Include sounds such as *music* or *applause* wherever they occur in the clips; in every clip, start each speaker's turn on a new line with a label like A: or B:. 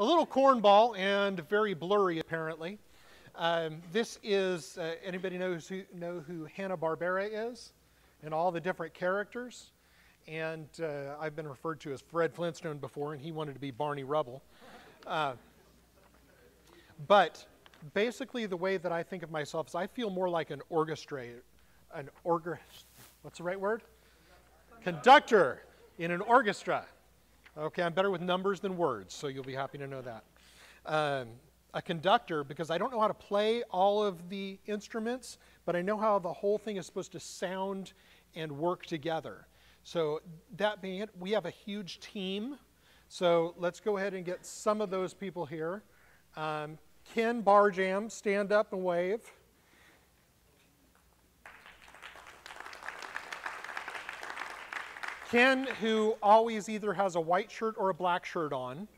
A: a little cornball and very blurry apparently. Um, this is, uh, anybody knows who, know who Hanna-Barbera is and all the different characters? And uh, I've been referred to as Fred Flintstone before, and he wanted to be Barney Rubble. Uh, but basically, the way that I think of myself is I feel more like an orchestrator, an orga, what's the right word? Conductor in an orchestra. Okay, I'm better with numbers than words, so you'll be happy to know that. Um, a conductor because I don't know how to play all of the instruments, but I know how the whole thing is supposed to sound and work together. So, that being it, we have a huge team. So, let's go ahead and get some of those people here. Um, Ken Barjam, stand up and wave. Ken, who always either has a white shirt or a black shirt on.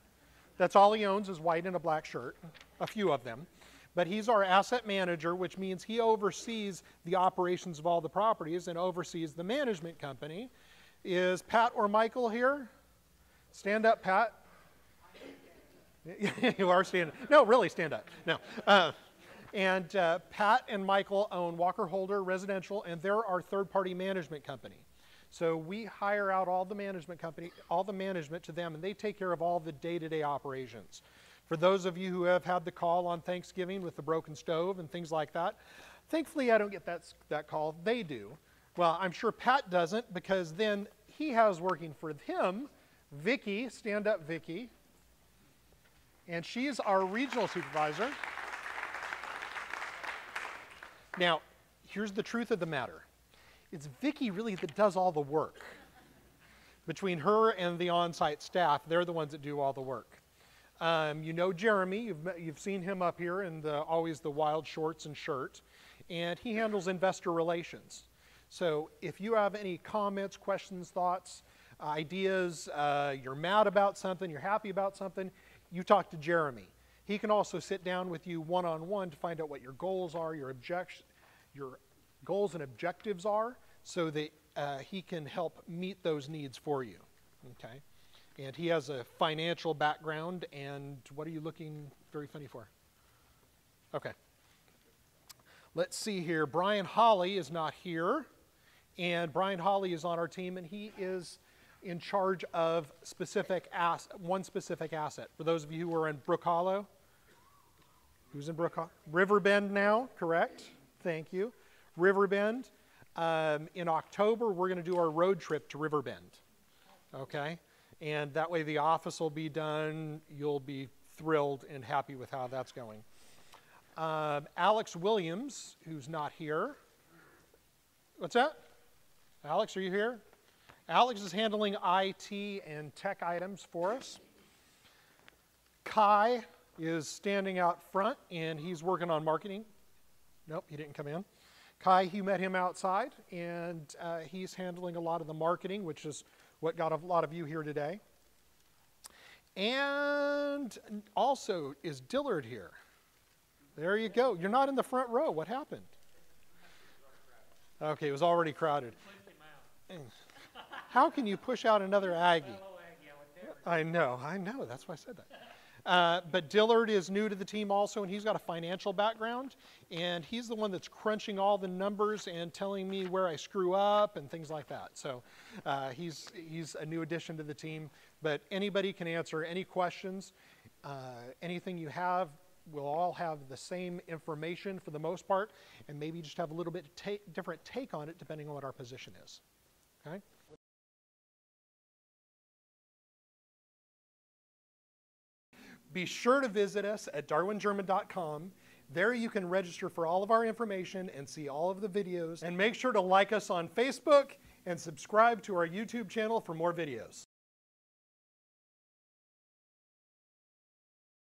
A: That's all he owns is white and a black shirt, a few of them. But he's our asset manager, which means he oversees the operations of all the properties and oversees the management company. Is Pat or Michael here? Stand up, Pat. *laughs* you are standing. No, really, stand up. No. Uh, and uh, Pat and Michael own Walker Holder Residential, and they're our third-party management company. So we hire out all the management company, all the management to them, and they take care of all the day-to-day operations. For those of you who have had the call on Thanksgiving with the broken stove and things like that, thankfully I don't get that, that call. They do. Well, I'm sure Pat doesn't because then he has working for him Vicky, stand up Vicky, and she's our regional supervisor. Now, here's the truth of the matter it's Vicki really that does all the work. Between her and the on-site staff, they're the ones that do all the work. Um, you know Jeremy, you've, met, you've seen him up here in the, always the wild shorts and shirt, and he handles investor relations. So if you have any comments, questions, thoughts, ideas, uh, you're mad about something, you're happy about something, you talk to Jeremy. He can also sit down with you one-on-one to find out what your goals are, your, object, your goals and objectives are so that uh, he can help meet those needs for you. Okay? And he has a financial background, and what are you looking very funny for? Okay. Let's see here. Brian Holly is not here, and Brian Holly is on our team, and he is in charge of specific ass- one specific asset. For those of you who are in Brook Hollow, who's in Brook Hollow? Riverbend now, correct? Thank you. Riverbend. Um, in October, we're going to do our road trip to Riverbend. Okay? And that way the office will be done. You'll be thrilled and happy with how that's going. Um, Alex Williams, who's not here. What's that? Alex, are you here? Alex is handling IT and tech items for us. Kai is standing out front and he's working on marketing. Nope, he didn't come in. Kai, you met him outside, and uh, he's handling a lot of the marketing, which is what got a lot of you here today. And also, is Dillard here? There you go. You're not in the front row. What happened? Okay, it was already crowded. How can you push out another Aggie? I know, I know. That's why I said that. Uh, but Dillard is new to the team also, and he's got a financial background. And he's the one that's crunching all the numbers and telling me where I screw up and things like that. So uh, he's, he's a new addition to the team. But anybody can answer any questions. Uh, anything you have, we'll all have the same information for the most part, and maybe just have a little bit ta different take on it depending on what our position is. Okay? Be sure to visit us at darwingerman.com. There you can register for all of our information and see all of the videos. And make sure to like us on Facebook and subscribe to our YouTube channel for more videos.